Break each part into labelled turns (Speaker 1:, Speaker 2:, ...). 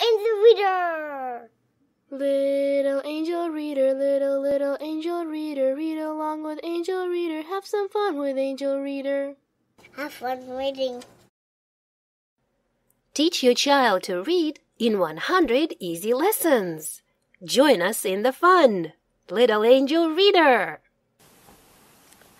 Speaker 1: angel reader.
Speaker 2: Little angel reader, little, little angel reader, read along with angel reader, have some fun with angel reader.
Speaker 1: Have fun reading.
Speaker 2: Teach your child to read in 100 easy lessons. Join us in the fun. Little angel reader.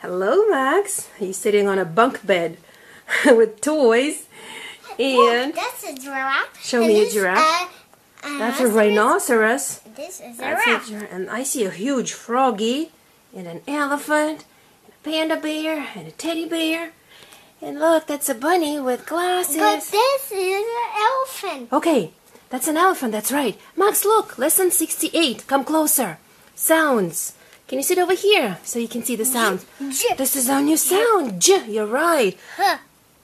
Speaker 2: Hello, Max. He's sitting on a bunk bed with toys. And
Speaker 1: That's a giraffe.
Speaker 2: Show
Speaker 1: And
Speaker 2: me a giraffe.
Speaker 1: Uh, uh,
Speaker 2: that's a rhinoceros.
Speaker 1: This is a giraffe.
Speaker 2: And I see a huge froggy and an elephant and a panda bear and a teddy bear. And look, that's a bunny with glasses.
Speaker 1: But this is an elephant.
Speaker 2: Okay, that's an elephant, that's right. Max, look, lesson 68. Come closer. Sounds. Can you sit over here so you can see the sounds?
Speaker 1: J.
Speaker 2: This is our new sound. J, you're right.
Speaker 1: Huh.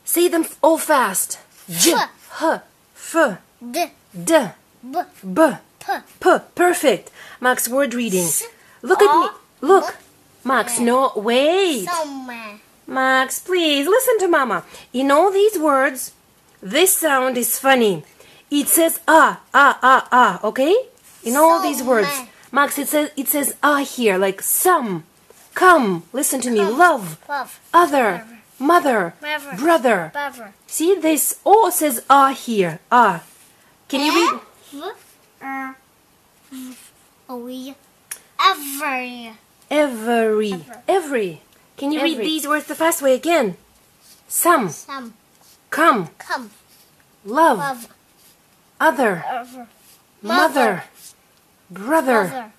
Speaker 2: Say them all fast. J, h, f,
Speaker 1: D.
Speaker 2: d,
Speaker 1: B.
Speaker 2: b,
Speaker 1: P.
Speaker 2: p. Perfect. Max, word reading. Look at me. Look. Max, no, wait. Max, please listen to Mama. In all these words, this sound is funny. It says ah, ah, ah, ah, okay? In all these words. Max, it says it says ah here, like some, come, listen to me, Love. other, mother,
Speaker 1: Mother.
Speaker 2: brother.
Speaker 1: Brother.
Speaker 2: See, this all says ah here, ah. Can you read?
Speaker 1: Er. Every.
Speaker 2: Every,
Speaker 1: Ever.
Speaker 2: every. Can you read
Speaker 1: Every.
Speaker 2: these words the fast way again? Some,
Speaker 1: Some.
Speaker 2: come,
Speaker 1: Come.
Speaker 2: love,
Speaker 1: Love.
Speaker 2: other,
Speaker 1: Ever.
Speaker 2: mother, brother.
Speaker 1: Mother.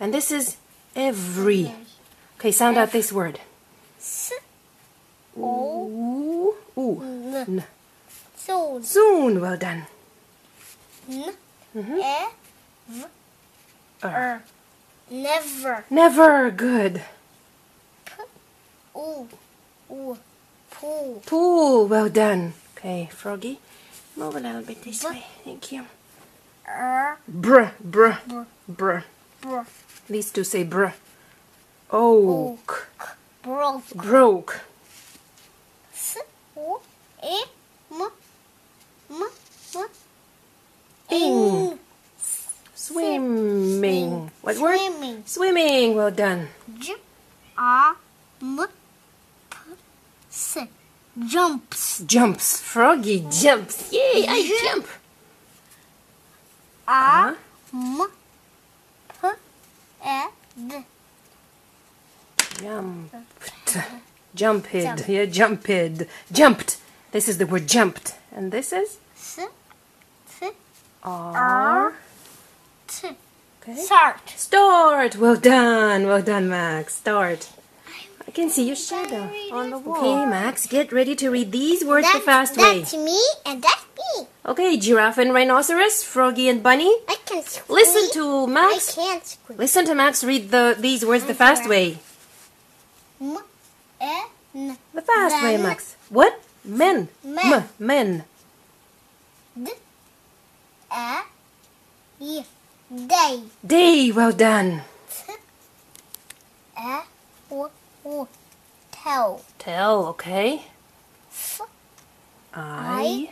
Speaker 2: And this is every. Okay, sound out this word.
Speaker 1: S. O.
Speaker 2: Ooh, ooh.
Speaker 1: N. Soon.
Speaker 2: Soon, well done.
Speaker 1: N. E. V.
Speaker 2: Er.
Speaker 1: Er. Never.
Speaker 2: Never, good.
Speaker 1: Ooh. Ooh. Pool.
Speaker 2: Pool, well done. Okay, Froggy, move a little bit this
Speaker 1: Br-
Speaker 2: way. Thank you.
Speaker 1: Er.
Speaker 2: Br. bruh,
Speaker 1: Br.
Speaker 2: bruh.
Speaker 1: Br.
Speaker 2: These two say bruh. Oak.
Speaker 1: Broke.
Speaker 2: Broke.
Speaker 1: O. E. M. M. M.
Speaker 2: Ing. Swimming. What word?
Speaker 1: Swimming.
Speaker 2: Swimming, well done.
Speaker 1: J. R. M. P. S. Jumps.
Speaker 2: Jumps. Froggy jumps. Yay, I
Speaker 1: J-
Speaker 2: jump.
Speaker 1: R.
Speaker 2: Uh-huh.
Speaker 1: M. P. E. D.
Speaker 2: Jumped. Jumped.
Speaker 1: Jump.
Speaker 2: Yeah, jumped. Jumped. This is the word jumped. And this is
Speaker 1: S. T.
Speaker 2: R.
Speaker 1: T.
Speaker 2: Okay.
Speaker 1: Start.
Speaker 2: Start. Well done. Well done, Max. Start. I can see your shadow on the wall. Okay, Max, get ready to read these words the fast way.
Speaker 1: That's me and that's me.
Speaker 2: Okay, giraffe and rhinoceros, froggy and bunny.
Speaker 1: I can squeak.
Speaker 2: Listen to Max.
Speaker 1: I can't squeak.
Speaker 2: Listen to Max read the these words the fast way.
Speaker 1: M. N.
Speaker 2: The fast way, Max. What? Men.
Speaker 1: Men.
Speaker 2: M. Men.
Speaker 1: D. E. Y. Day.
Speaker 2: Day. Well done.
Speaker 1: T. E. O. O. Tell.
Speaker 2: Tell. Okay.
Speaker 1: F.
Speaker 2: I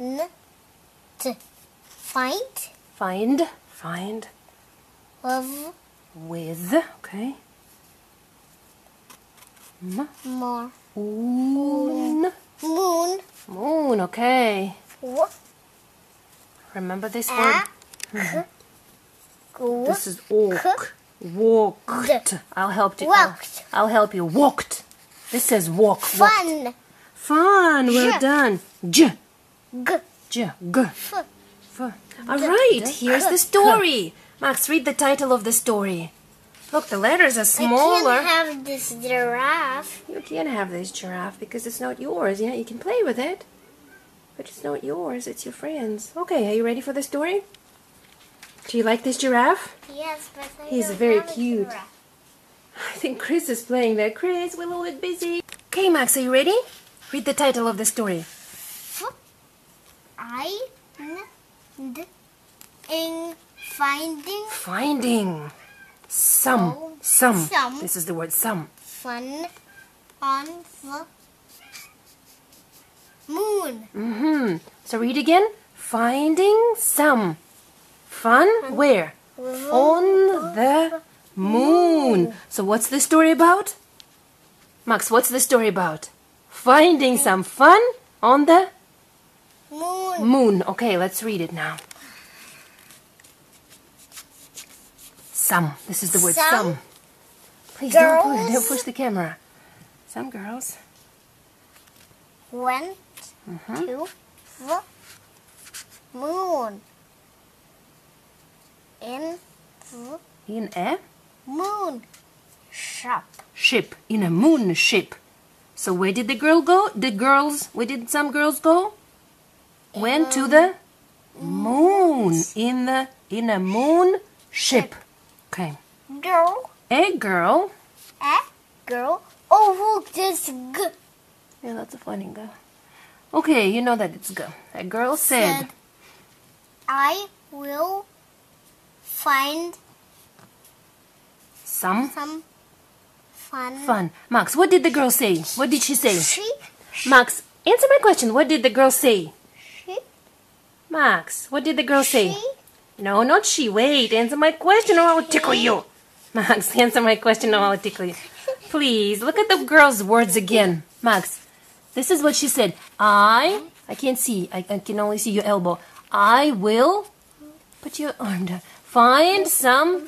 Speaker 1: N. T. Find.
Speaker 2: find find
Speaker 1: Love.
Speaker 2: with. Okay. M.
Speaker 1: More.
Speaker 2: Moon.
Speaker 1: Moon.
Speaker 2: Moon. Okay.
Speaker 1: W.
Speaker 2: Remember this word.
Speaker 1: A. G.
Speaker 2: This is walk. Walked. I'll help you.
Speaker 1: Walked.
Speaker 2: I'll, I'll help you. Walked. This says walk. walked.
Speaker 1: Fun.
Speaker 2: Fun. Well
Speaker 1: J.
Speaker 2: done. J.
Speaker 1: G.
Speaker 2: J. G.
Speaker 1: F.
Speaker 2: F. All right. Here's the story. Max, read the title of the story. Look, the letters are smaller.
Speaker 1: I can't have this giraffe.
Speaker 2: You can't have this giraffe because it's not yours. Yeah, you can play with it, but it's not yours. It's your friend's. Okay, are you ready for the story? Do you like this giraffe?
Speaker 1: Yes, but I
Speaker 2: He's very cute. I think Chris is playing there. Chris, we're a little bit busy. Okay, Max, are you ready? Read the title of the story.
Speaker 1: I. In. Finding.
Speaker 2: Finding. Some.
Speaker 1: Oh,
Speaker 2: Some.
Speaker 1: some.
Speaker 2: This is the word some.
Speaker 1: Fun. On the moon.
Speaker 2: Mm-hmm. So read again. finding some fun where? On the moon. So what's the story about? Max, what's the story about? Finding some fun on the
Speaker 1: Moon.
Speaker 2: moon. Okay, let's read it now. Some. This is the word some.
Speaker 1: Some
Speaker 2: Please don't push, don't push the camera. Some girls.
Speaker 1: Went
Speaker 2: Mhm.
Speaker 1: to the moon. In the
Speaker 2: In a
Speaker 1: moon shop.
Speaker 2: ship. In a moon ship. So where did the girl go? The girls. Where did some girls go? Went to the moon. In the in a moon ship. Okay.
Speaker 1: Girl.
Speaker 2: A girl.
Speaker 1: A girl. Oh, look, this g.
Speaker 2: Yeah, that's a funny girl. Okay, you know that it's go. A girl said,
Speaker 1: Said, I will find
Speaker 2: some
Speaker 1: some fun.
Speaker 2: fun. Max, what did the girl say? What did she say?
Speaker 1: She,
Speaker 2: Max, answer my question. What did the girl say?
Speaker 1: she,
Speaker 2: Max, what did the girl say?
Speaker 1: she,
Speaker 2: No, not she. Wait, answer my question or I'll tickle you. Max, answer my question or I'll tickle you. Please, look at the girl's words again. Max, this is what she said. I, I can't see. I, I can only see your elbow. I will, put your arm down. Find some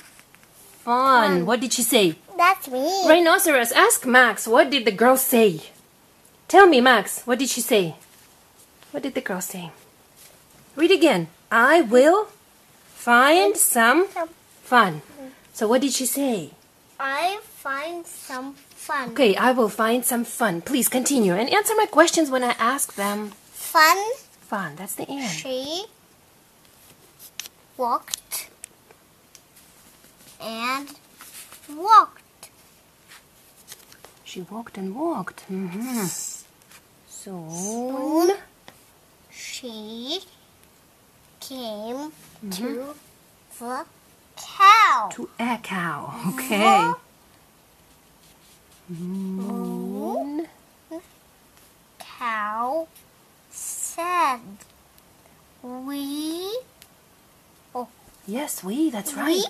Speaker 2: fun. What did she say?
Speaker 1: that's me.
Speaker 2: Rhinoceros, ask Max, what did the girl say? Tell me, Max, what did she say? What did the girl say? Read again. I will find some fun. So, what did she say?
Speaker 1: I find some fun.
Speaker 2: Okay, I will find some fun. Please continue and answer my questions when I ask them.
Speaker 1: Fun.
Speaker 2: Fun, that's the end.
Speaker 1: She walked and walked.
Speaker 2: She walked and walked. Mm -hmm. Soon.
Speaker 1: She came to the cow.
Speaker 2: To a cow. Okay. Moon.
Speaker 1: Cow said, "We
Speaker 2: Yes, we, that's right.
Speaker 1: we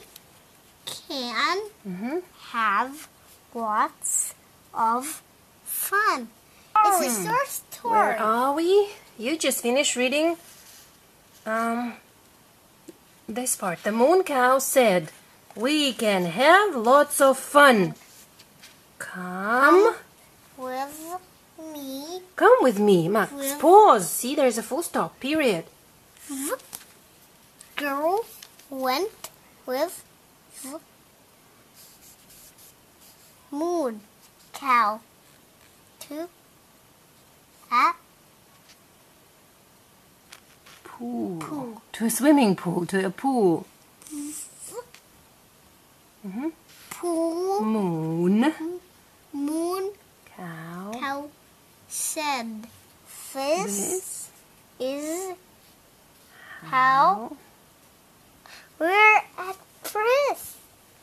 Speaker 1: can
Speaker 2: hmm
Speaker 1: have lots of fun." This is your story.
Speaker 2: Where are we? You just finished reading um this part. The moon cow said, "We can have lots of fun." Come,
Speaker 1: with me.
Speaker 2: come with me, Max.
Speaker 1: Yeah.
Speaker 2: Pause. See, there's a full stop. Period.
Speaker 1: The girl went with the moon cow to a
Speaker 2: Pool.
Speaker 1: Pool.
Speaker 2: To a swimming pool. To a pool. hmm
Speaker 1: pool.
Speaker 2: Moon
Speaker 1: Moon
Speaker 2: cow.
Speaker 1: cow said, "This
Speaker 2: This
Speaker 1: is how we're at Chris."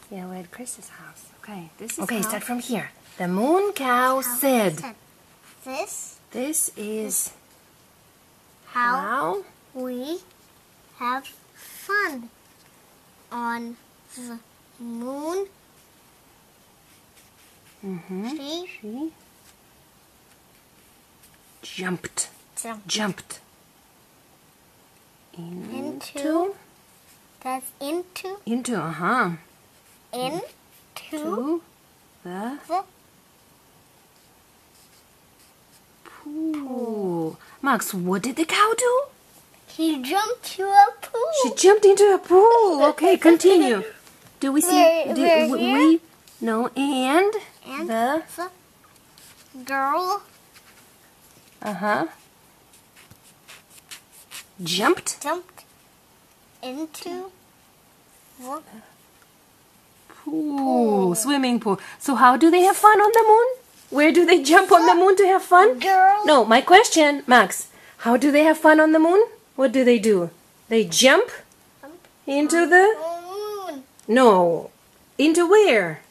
Speaker 2: Yeah, we're at Chris's house. Okay, this is okay. Start from here. The moon cow said,
Speaker 1: "This
Speaker 2: "This is
Speaker 1: how."
Speaker 2: how
Speaker 1: we have fun on the moon.
Speaker 2: hmm
Speaker 1: She
Speaker 2: she jumped,
Speaker 1: jumped
Speaker 2: jumped into
Speaker 1: Into. that's into
Speaker 2: into uh huh
Speaker 1: into
Speaker 2: to the
Speaker 1: the
Speaker 2: pool. Max, what did the cow do?
Speaker 1: He jumped to a pool.
Speaker 2: She jumped into a pool. Okay, continue. Do we see?
Speaker 1: We're-
Speaker 2: do,
Speaker 1: we're
Speaker 2: we, no, and,
Speaker 1: and
Speaker 2: the
Speaker 1: the girl
Speaker 2: uh huh jumped
Speaker 1: jumped into the
Speaker 2: pool, swimming pool. So how do they have fun on the moon? Where do they jump on the moon to have fun?
Speaker 1: girl.
Speaker 2: No, my question, Max. How do they have fun on the moon? What do they do? They jump into the
Speaker 1: moon.
Speaker 2: no, into where?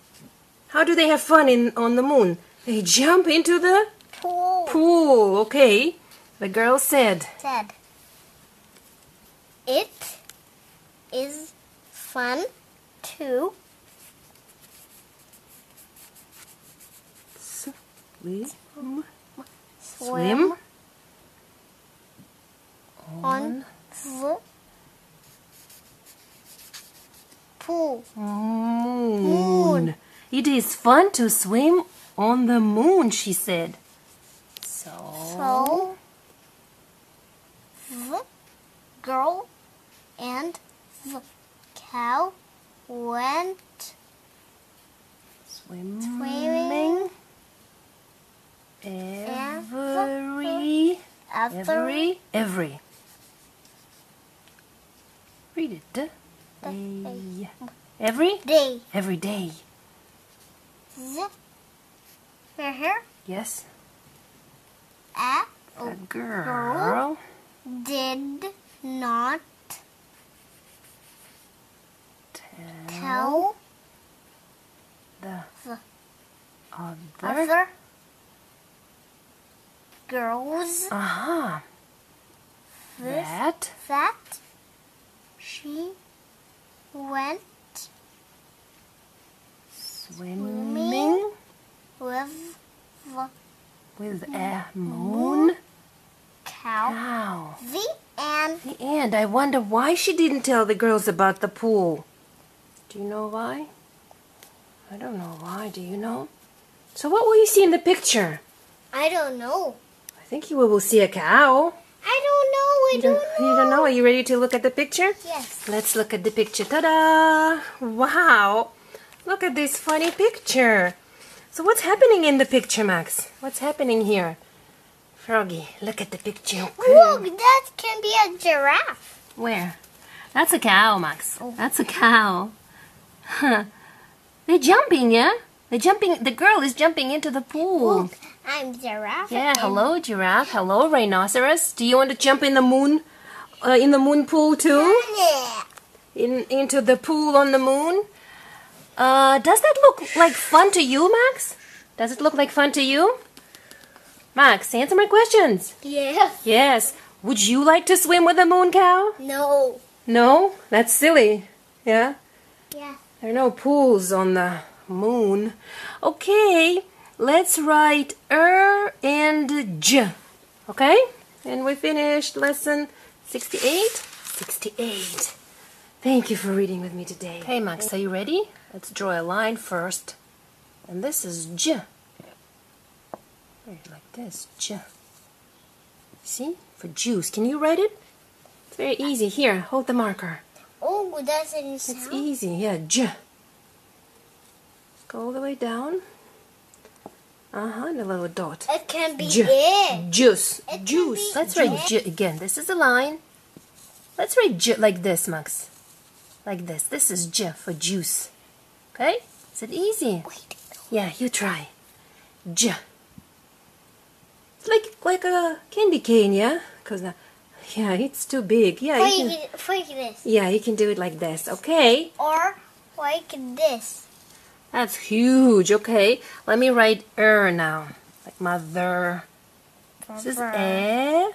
Speaker 2: How do they have fun in on the moon? They jump into the
Speaker 1: Pool.
Speaker 2: pool. Okay. The girl said,
Speaker 1: Said is fun to
Speaker 2: Swim.
Speaker 1: swim,
Speaker 2: Swim.
Speaker 1: on the Oh, pool.
Speaker 2: Moon. It is fun to swim on the moon, she said. So,
Speaker 1: So the girl and the cow went
Speaker 2: swimming,
Speaker 1: Swimming.
Speaker 2: every, every, every. Read it. Day. Every,
Speaker 1: day.
Speaker 2: every day.
Speaker 1: The here
Speaker 2: Yes,
Speaker 1: a
Speaker 2: a girl
Speaker 1: did not
Speaker 2: tell
Speaker 1: tell
Speaker 2: the
Speaker 1: the
Speaker 2: other.
Speaker 1: other girls
Speaker 2: Uh-huh.
Speaker 1: this,
Speaker 2: That
Speaker 1: that she went
Speaker 2: swimming
Speaker 1: with the
Speaker 2: with a moon
Speaker 1: cow.
Speaker 2: cow.
Speaker 1: The and
Speaker 2: The end. I wonder why she didn't tell the girls about the pool. Do you know why? I don't know why. Do you know? So what will you see in the picture?
Speaker 1: I don't know.
Speaker 2: I think you will see a cow.
Speaker 1: I don't know. I
Speaker 2: You
Speaker 1: don't,
Speaker 2: don't,
Speaker 1: know.
Speaker 2: you don't know? Are you ready to look at the picture?
Speaker 1: Yes.
Speaker 2: Let's look at the picture. Ta-da! Wow! Look at this funny picture. So what's happening in the picture, Max? What's happening here? Froggy, look at the picture.
Speaker 1: Look, that can be a giraffe.
Speaker 2: Where? That's a cow, Max. That's a cow. Huh. They're jumping, yeah? They're jumping. The girl is jumping into the pool.
Speaker 1: Look, I'm giraffe.
Speaker 2: Yeah, hello, giraffe. Hello, rhinoceros. Do you want to jump in the moon? Uh, in the moon pool too?
Speaker 1: Yeah.
Speaker 2: In into the pool on the moon? Uh, does that look like fun to you, Max? Does it look like fun to you? Max, answer my questions.
Speaker 1: Yes.
Speaker 2: Yes. Would you like to swim with a moon cow?
Speaker 1: No.
Speaker 2: No? That's silly. Yeah?
Speaker 1: Yeah.
Speaker 2: There are no pools on the moon. Okay, let's write er and j. Okay? And we finished lesson 68. 68. Thank you for reading with me today. Hey, Max, are you ready? Let's draw a line first. And this is j. Like this, j. See? For juice. Can you write it? It's very easy. Here, hold the marker.
Speaker 1: Oh, that's an
Speaker 2: It's easy, yeah. J. Go all the way down. Uh huh, and a little dot.
Speaker 1: It can be
Speaker 2: J.
Speaker 1: it.
Speaker 2: Juice.
Speaker 1: It
Speaker 2: Juice. Let's write J again. This is a line. Let's write J like this, Max. Like this. This is J for juice. Okay? Is it easy?
Speaker 1: Wait.
Speaker 2: Yeah, you try. J. It's like like a candy cane, yeah? Cause uh, yeah, it's too big. Yeah, you can.
Speaker 1: Like, like this.
Speaker 2: Yeah, you can do it like this. Okay.
Speaker 1: Or like this.
Speaker 2: That's huge. Okay, let me write er now. Like mother. This is e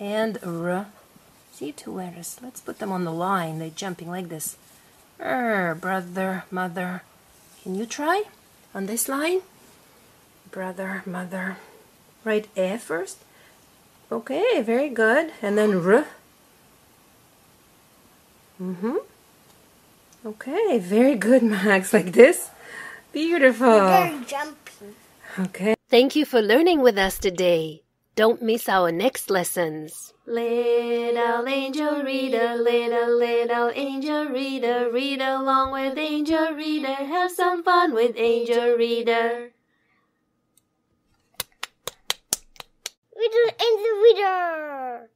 Speaker 2: and r. See two letters. Let's put them on the line. They're jumping like this. Er, brother, mother. Can you try on this line? Brother, mother. Write e first. Okay, very good. And then r. Mm-hmm. Okay, very good, Max. Like this. Beautiful.
Speaker 1: They're jumping.
Speaker 2: Okay. Thank you for learning with us today. Don't miss our next lessons. Little angel reader, little, little angel reader, read along with angel reader, have some fun with angel reader. Little angel reader!